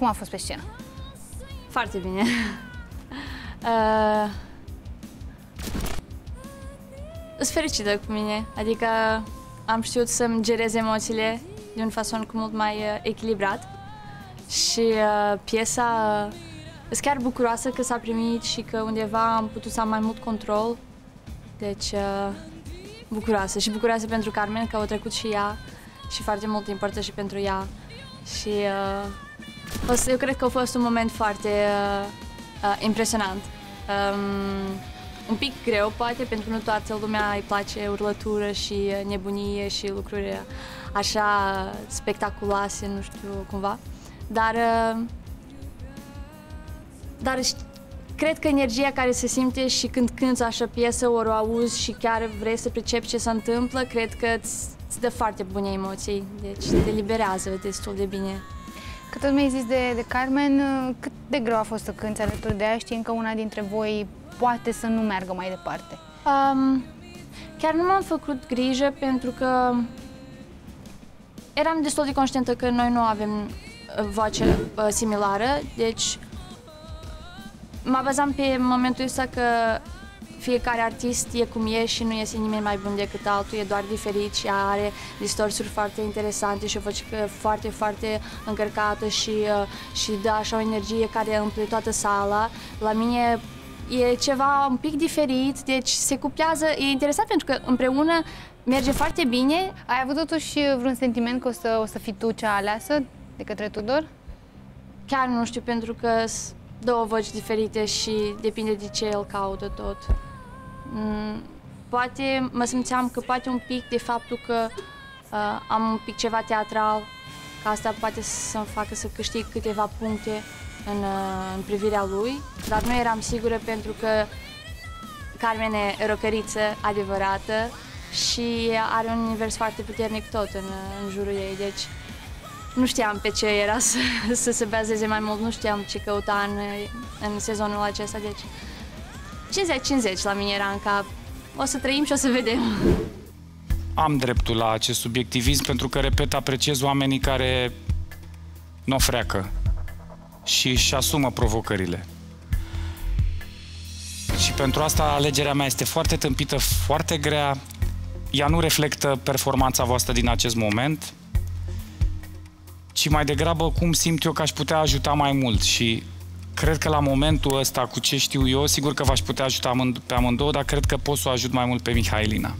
a fost pe scenă? Foarte bine. uh, sunt fericită cu mine, adică am știut să-mi gerez emoțiile de un fason cu mult mai uh, echilibrat și uh, piesa uh, sunt chiar bucuroasă că s-a primit și că undeva am putut să am mai mult control. Deci, uh, bucuroasă și bucuroasă pentru Carmen că a trecut și ea și foarte mult importă și pentru ea. Și uh, eu cred că a fost un moment foarte uh, uh, impresionant. Um, un pic greu, poate, pentru că nu toată lumea îi place urlătură și uh, nebunie și lucruri așa spectaculoase, nu știu, cumva. Dar, uh, dar cred că energia care se simte și când cânti așa piesă, ori o auzi și chiar vrei să pricepi ce se întâmplă, cred că îți, îți dă foarte bune emoții. Deci te liberează destul de bine. Cât tot mi-ai zis de, de Carmen, cât de greu a fost să cânti alături de ea, știind că una dintre voi poate să nu meargă mai departe? Um, chiar nu m-am făcut grijă pentru că eram destul de conștientă că noi nu avem uh, voce uh, similară, deci mă bazam pe momentul ăsta că fiecare artist e cum e și nu este nimeni mai bun decât altul, e doar diferit și are distorsuri foarte interesante și o voce foarte, foarte încărcată și, uh, și dă așa o energie care umple toată sala. La mine e ceva un pic diferit, deci se cuplează, e interesant pentru că împreună merge foarte bine. Ai avut totuși vreun sentiment că o să, o să fii tu cea aleasă de către Tudor? Chiar nu știu, pentru că două voci diferite și depinde de ce el caută tot. Mm, poate mă simțeam că poate un pic de faptul că uh, am un pic ceva teatral, că asta poate să-mi facă să câștig câteva puncte în, uh, în privirea lui, dar nu eram sigură pentru că Carmen e rocăriță adevărată și are un univers foarte puternic tot în, în jurul ei, deci nu știam pe ce era să, să se bazeze mai mult, nu știam ce căuta în, în sezonul acesta, deci 50-50 la mine era în cap. O să trăim și o să vedem. Am dreptul la acest subiectivism pentru că, repet, apreciez oamenii care nu o freacă și își asumă provocările. Și pentru asta alegerea mea este foarte tâmpită, foarte grea. Ea nu reflectă performanța voastră din acest moment, ci mai degrabă cum simt eu că aș putea ajuta mai mult și cred că la momentul ăsta, cu ce știu eu, sigur că v-aș putea ajuta pe amândouă, dar cred că pot să o ajut mai mult pe Mihailina.